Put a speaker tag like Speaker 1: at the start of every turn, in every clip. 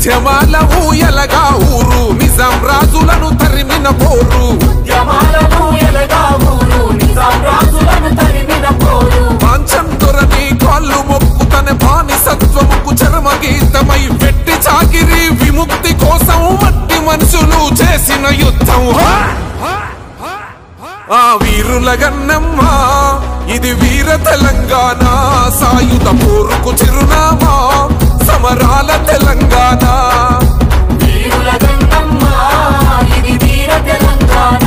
Speaker 1: ఉద్యమాల ఊయలగా ఊరు. నిజాం రాజులను తరిమిన పోరు.
Speaker 2: పోరు.
Speaker 1: పాంచంతురని కాళ్ళు మొక్కుతన బానిసత్వముకు చరమ గీతమై పెట్టి చాకిరి విముక్తి కోసం మట్టి మనుషులు చేసిన యుద్ధం! ఆ వీరుల గన్నమ్మ ఇది వీర తెలంగాణ. సాయుధ పోరుకు చిరునామా. సమరాల తెలంగాణ.
Speaker 2: వీరుల గంగమ్మ ఇది వీర తెలంగాణ.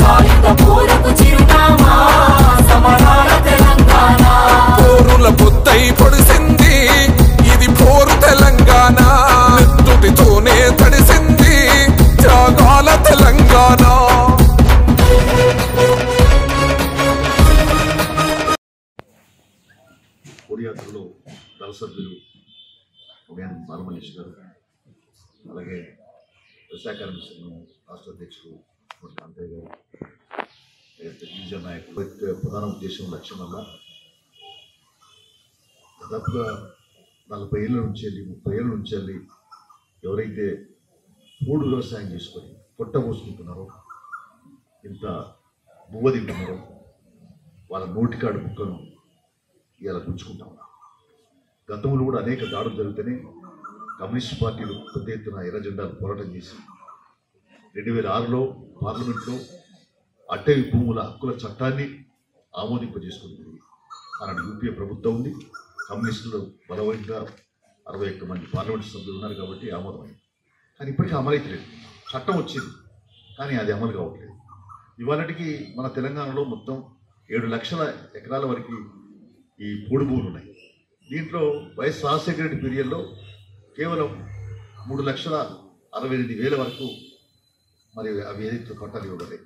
Speaker 2: సాయుధ పోరుకు చిరునామా సమరాల తెలంగాణ.
Speaker 1: పోరుల పొద్దై పొడిసింది ఇది పోరు తెలంగాణ. నెత్తుటితోనే తడిసింది త్యాగాల తెలంగాణ.
Speaker 3: కోడియాత్రలో దళ సభ్యులు ఉదయం బాలమల్లేష్ గారు అలాగే విశాఖ మిషన్ రాష్ట్ర అధ్యక్షుడు మరి కాంతయ్య గారు గిరిజన నాయకులు. ప్రధాన ఉద్దేశం లక్ష్యం వల్ల దాదాపుగా నలభై ఏళ్ళ నుంచి వెళ్ళి ముప్పై ఏళ్ళ నుంచి వెళ్ళి ఎవరైతే మూడు వ్యవసాయం చేసుకొని పొట్ట పోసుకుంటున్నారో ఇంత బువ్వ తింటున్నారో వాళ్ళ నోటికాడు ముక్కను ఇలా గుంచుకుంటా గతంలో కూడా అనేక దాడులు జరుగుతున్నాయి కమ్యూనిస్ట్ పార్టీలు పెద్ద ఎత్తున ఎర్ర జెండాలు పోరాటం చేసి రెండు వేల ఆరులో పార్లమెంట్లో అటవీ భూముల హక్కుల చట్టాన్ని ఆమోదింపజేసుకుంది. అలాంటి యూపీఏ ప్రభుత్వం ఉంది. కమ్యూనిస్టులు బలవంతంగా అరవై ఒక్క మంది పార్లమెంట్ సభ్యులు ఉన్నారు కాబట్టి ఆమోదమైంది. కానీ ఇప్పటికీ అమలైతలేదు చట్టం వచ్చింది కానీ అది అమలు కావట్లేదు. ఇవాళకి మన తెలంగాణలో మొత్తం ఏడు లక్షల ఎకరాల వరకు ఈ పోడు భూములు ఉన్నాయి. దీంట్లో వైఎస్ రాజశేఖర రెడ్డి పీరియడ్లో కేవలం మూడు లక్షల అరవై ఎనిమిది వేల వరకు మరి అవి ఏదైతే పట్టాలు ఇవ్వబడ్డాయి.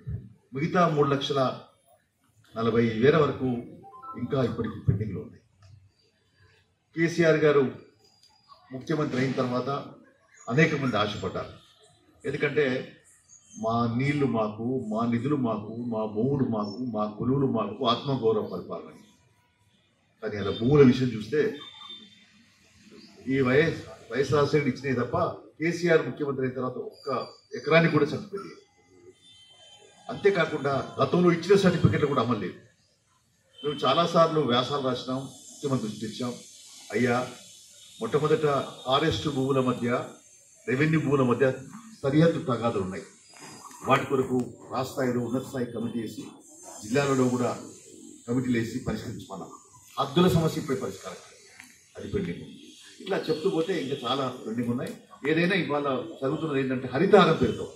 Speaker 3: మిగతా మూడు లక్షల నలభై వేల వరకు ఇంకా ఇప్పటికీ పెండింగ్లో ఉంది కేసీఆర్ గారు ముఖ్యమంత్రి అయిన తర్వాత అనేక మంది ఆశపడ్డారు. ఎందుకంటే మా నీళ్ళు మాకు మా నిధులు మాకు మా భూములు మాకు మా కొలువులు మాకు ఆత్మగౌరవ పరిపాలన. కానీ అలా భూముల విషయం చూస్తే ఈ వైఎస్ వైఎస్ రాజశేఖర్ ఇచ్చినాయి తప్ప కేసీఆర్ ముఖ్యమంత్రి అయిన తర్వాత ఒక్క ఎకరానికి కూడా సర్టిఫికెట్ అంతేకాకుండా గతంలో ఇచ్చిన సర్టిఫికెట్లు కూడా అమలు లేదు మేము చాలాసార్లు వ్యాసాలు రాసినాం ముఖ్యమంత్రి దృష్టికి అయ్యా మొట్టమొదట ఫారెస్ట్ భూముల మధ్య రెవెన్యూ భూముల మధ్య సరిహద్దు తగాదులు ఉన్నాయి. వాటి కొరకు రాష్ట్ర స్థాయిలో ఉన్నత స్థాయి కమిటీ వేసి జిల్లాలలో కూడా కమిటీలు వేసి పరిష్కరించుకున్నాం. హద్దుల సమస్య ఇప్పుడే పరిష్కారం. అది పెండింగ్. ఇట్లా చెప్తూ పోతే ఇంకా చాలా పెండింగ్ ఉన్నాయి. ఏదైనా ఇవాళ జరుగుతున్నది ఏంటంటే హరితహారం పేరుతో.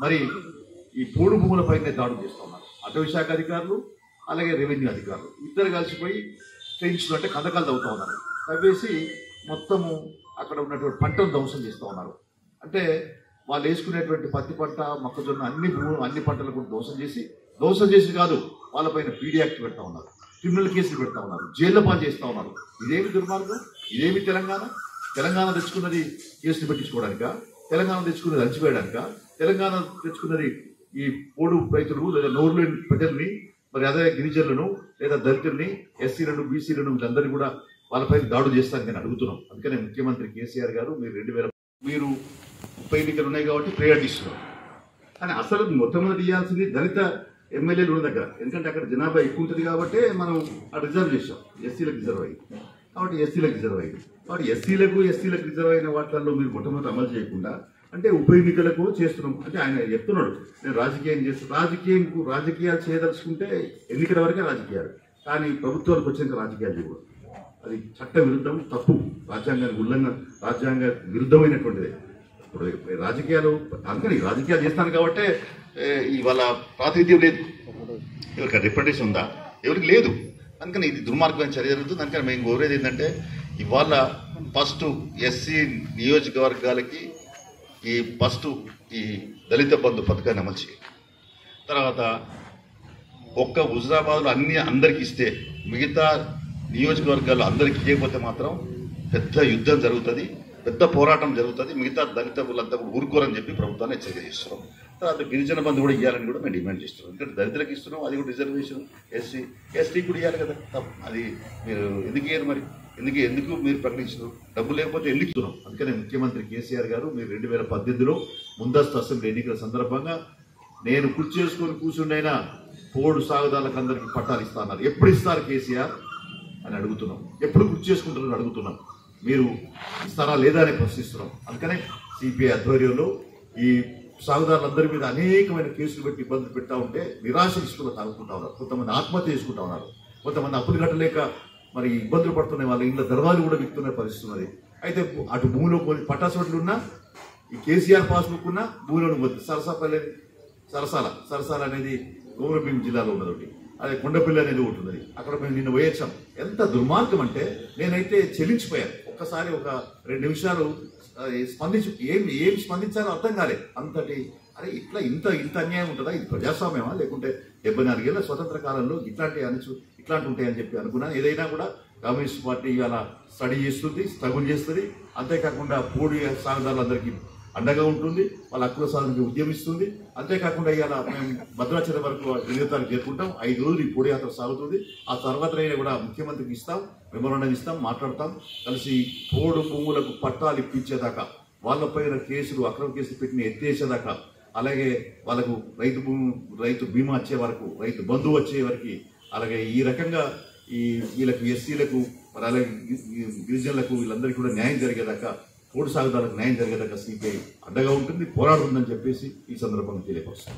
Speaker 3: మరి ఈ పోడు భూములపైనే దాడులు చేస్తూ ఉన్నారు. అధికారులు అలాగే రెవెన్యూ అధికారులు. ఇద్దరు కలిసిపోయి ట్రైన్స్ అంటే కందకాలు తవ్వుతూ ఉన్నారు. తవ్వేసి మొత్తము అక్కడ ఉన్నటువంటి పంటను ధ్వంసం చేస్తూ ఉన్నారు. అంటే వాళ్ళు వేసుకునేటువంటి పత్తి పంట మొక్కజొన్న అన్ని భూములు అన్ని పంటలు కూడా దోషం చేసి దోషం చేసి కాదు వాళ్ళపైన పీడీ యాక్ట్ పెడతా ఉన్నారు. క్రిమినల్ కేసులు పెడతా ఉన్నారు. జైల్లో పాలు చేస్తా ఉన్నారు. ఇదేమి దుర్మార్గం? ఇదేమి తెలంగాణ? తెలంగాణ తెచ్చుకున్నది కేసులు పెట్టించుకోవడానిక? తెలంగాణ తెచ్చుకున్నది అణచివేయడానిక? తెలంగాణ తెచ్చుకున్నది ఈ పోడు రైతులు లేదా నోరు లేని ప్రజల్ని మరి అదే గిరిజనులను లేదా దళితుల్ని ఎస్సీలను బీసీలను వీళ్ళందరినీ కూడా వాళ్ళపై దాడులు చేస్తాను నేను అడుగుతున్నాం. అందుకనే ముఖ్యమంత్రి కేసీఆర్ గారు మీరు రెండు వేల మీరు ఉప ఎన్నికలు ఉన్నాయి కాబట్టి ప్రయాణిస్తున్నారు కానీ అసలు మొట్టమొదటి ఇవ్వాల్సింది దళిత ఎమ్మెల్యేలు ఉన్న దగ్గర. ఎందుకంటే అక్కడ జనాభా ఎక్కువ ఉంటుంది కాబట్టి మనం ఆ రిజర్వ్ చేసాం ఎస్సీలకు రిజర్వ్ అయ్యి. కాబట్టి ఎస్సీలకు రిజర్వ్ అయ్యింది కాబట్టి ఎస్సీలకు ఎస్సీలకు రిజర్వ్ అయిన వాటిల్లో మీరు మొట్టమొదటి అమలు చేయకుండా అంటే ఉప ఎన్నికలకు చేస్తున్నాం. అంటే ఆయన చెప్తున్నాడు నేను రాజకీయం చేస్తాను రాజకీయంకు రాజకీయాలు చేయదలుచుకుంటే ఎన్నికల వరకే రాజకీయాలు. కానీ ప్రభుత్వానికి వచ్చినాక రాజకీయాలు చేయకూడదు. అది చట్ట విరుద్ధం తప్పు. రాజ్యాంగానికి ఉల్లంఘన రాజ్యాంగ విరుద్ధమైనటువంటిది. ఇప్పుడు రాజకీయాలు అందుకని రాజకీయాలు చేస్తాను కాబట్టి ఇవాళ ప్రాతినిధ్యం లేదు. ఎవరికి రిప్రజెంటేషన్ ఉందా? ఎవరికి లేదు. అందుకని ఇది దుర్మార్గమైన చర్య జరుగుతుంది. అందుకని మేము కోరేది ఏంటంటే ఇవాళ ఫస్ట్ ఎస్సీ నియోజకవర్గాలకి ఈ ఫస్ట్ ఈ దళిత బంధు పథకాన్ని అమలు చేయాలి తర్వాత ఒక్క హుజరాబాద్లో అన్ని అందరికి ఇస్తే మిగతా నియోజకవర్గాల్లో అందరికి ఇవ్వకపోతే మాత్రం పెద్ద యుద్ధం జరుగుతుంది. పెద్ద పోరాటం జరుగుతుంది. మిగతా దళిత వాళ్ళంతా కూడా ఊరుకోరని చెప్పి ప్రభుత్వాన్ని హెచ్చరిక చేస్తున్నాం. తర్వాత గిరిజన బంధు కూడా ఇవ్వాలని కూడా మేము డిమాండ్ చేస్తున్నాం. ఎందుకంటే దళితులకు ఇస్తున్నాం అది కూడా రిజర్వేషన్. ఎస్సీ ఎస్టీ కూడా ఇవ్వాలి కదా. అది మీరు ఎందుకు ఇయ్యారు మరి? ఎందుకు ఎందుకు మీరు ప్రకటించారు? డబ్బు లేకపోతే ఎన్నికుతున్నాం అందుకనే ముఖ్యమంత్రి కేసీఆర్ గారు మీరు రెండు వేల పద్దెనిమిదిలో ముందస్తు అసెంబ్లీ ఎన్నికల సందర్భంగా నేను కుర్చీ చేసుకొని కూర్చుండైనా పోడు సాగుదారులకు అందరికీ పట్టాలు ఇస్తా అన్నారు. ఎప్పుడు ఇస్తారు కేసీఆర్? అని అడుగుతున్నాం. ఎప్పుడు కుర్చీ చేసుకుంటారని అడుగుతున్నాం. మీరు ఇస్తారా లేదా అని ప్రశ్నిస్తున్నాం. అందుకనే సిపిఐ ఆధ్వర్యంలో ఈ సాగుదారులందరి మీద అనేకమైన కేసులు పెట్టి ఇబ్బందులు పెడతా ఉంటే నిరాశ ఇసుకులో తాగుకుంటా ఉన్నారు. కొంతమంది ఆత్మహత్య చేసుకుంటా ఉన్నారు. కొంతమంది అప్పులు కట్టలేక మరి ఇబ్బందులు పడుతున్నాయి. వాళ్ళ ఇంట్లో దర్వాలు కూడా విక్తున్న పరిస్థితి ఉన్నది. అయితే అటు భూమిలో కొన్ని పట్టాసోట్లు ఉన్నా ఈ కేసీఆర్ పాస్బుక్ ఉన్నా భూమిలో పోతుంది సరసాపల్లి సరసాల సరసాల అనేది కోమరభీం జిల్లాలో ఉన్నది ఒకటి అదే కొండపల్లి అనేది ఒకటి ఉన్నది. అక్కడ మేము నిన్న పోయొచ్చాం ఎంత దుర్మార్గం అంటే నేనైతే చెల్లించిపోయాను. ఒక్కసారి ఒక రెండు నిమిషాలు స్పందించు ఏం ఏం స్పందించాలో అర్థం కాలే. అంతటి అరే ఇట్లా ఇంత ఇంత అన్యాయం ఉంటుందా? ఇది ప్రజాస్వామ్యమా? లేకుంటే డెబ్బై నాలుగేళ్ళ స్వతంత్ర కాలంలో ఇట్లాంటి అనొచ్చు ఇట్లాంటి ఉంటాయని చెప్పి అనుకున్నాను. ఏదైనా కూడా కమ్యూనిస్ట్ పార్టీ ఇవాళ స్టడీ చేస్తుంది స్ట్రగుల్ చేస్తుంది. అంతేకాకుండా పోడి సాగుదారులందరికీ అండగా ఉంటుంది వాళ్ళ హక్కుల సాధనకి ఉద్యమిస్తుంది. అంతేకాకుండా ఇవాళ మేము భద్రాచలం వరకు వినియోగాలు చేరుకుంటాం. ఐదు రోజులు ఈ పొడి యాత్ర సాగుతుంది. ఆ తర్వాత కూడా ముఖ్యమంత్రికి ఇస్తాం మెమోరాండం ఇస్తాం మాట్లాడతాం. కలిసి పోడు భూములకు పట్టాలు ఇప్పించేదాకా వాళ్ళపైన కేసులు అక్రమ కేసులు పెట్టిన ఎత్తేసేదాకా అలాగే వాళ్ళకు రైతు భూమి రైతు బీమా వచ్చే వరకు రైతు బంధువు వచ్చే వరకు అలాగే ఈ రకంగా ఈ వీళ్ళకు ఎస్సీలకు మరి అలాగే గిరిజనులకు వీళ్ళందరికీ కూడా న్యాయం జరిగేదాకా పోడు సాగుదాలకు న్యాయం జరిగేదాకా సిపిఐ అండగా ఉంటుంది పోరాడుతుందని చెప్పేసి ఈ సందర్భంగా తెలియపరుస్తాం